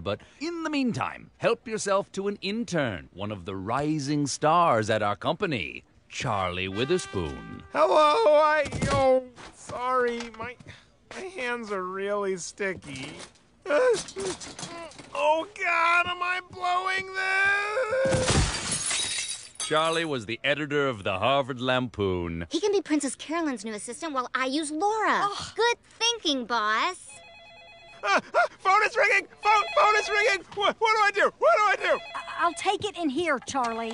But in the meantime, help yourself to an intern, one of the rising stars at our company, Charlie Witherspoon. Hello, I. Oh, sorry. My, my hands are really sticky. oh, God, am I blowing this? Charlie was the editor of the Harvard Lampoon. He can be Princess Carolyn's new assistant while I use Laura. Good thinking, boss. Ah, ah, phone is ringing! What do I do? I? I'll take it in here, Charlie.